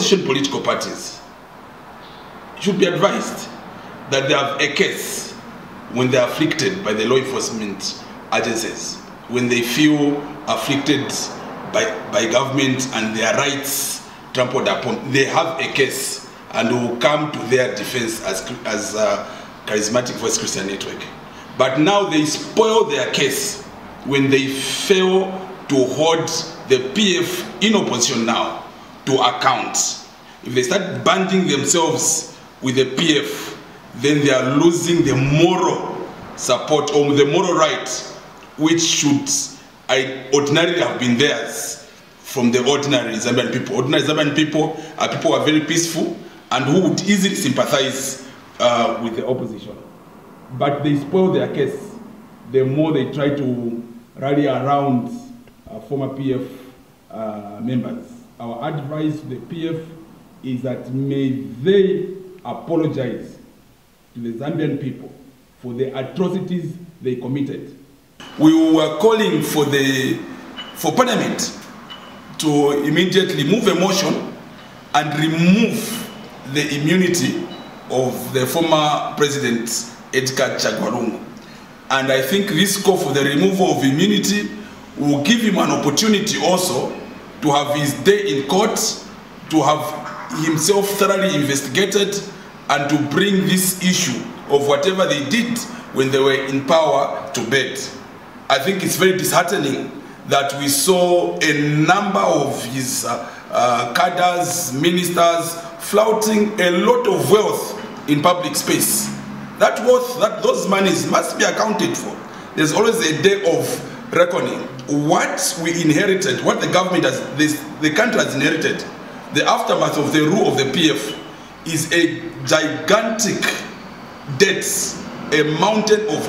opposition political parties should be advised that they have a case when they are afflicted by the law enforcement agencies, when they feel afflicted by, by government and their rights trampled upon, they have a case and will come to their defense as, as uh, Charismatic Voice Christian Network. But now they spoil their case when they fail to hold the PF in opposition now to account. If they start banding themselves with the PF, then they are losing the moral support or the moral right which should I ordinarily have been theirs from the ordinary Zambian people. Ordinary Zambian people are people who are very peaceful and who would easily sympathize uh, with the opposition. But they spoil their case the more they try to rally around uh, former PF uh, members. Our advice to the PF is that may they apologize to the Zambian people for the atrocities they committed. We were calling for the for Parliament to immediately move a motion and remove the immunity of the former President Edgar Chagwa And I think this call for the removal of immunity will give him an opportunity also to have his day in court, to have himself thoroughly investigated, and to bring this issue of whatever they did when they were in power to bed. I think it's very disheartening that we saw a number of his uh, uh, cadres, ministers, flouting a lot of wealth in public space. That wealth, that those monies must be accounted for. There's always a day of reckoning. What we inherited, what the government has, this, the country has inherited, the aftermath of the rule of the PF is a gigantic debt, a mountain of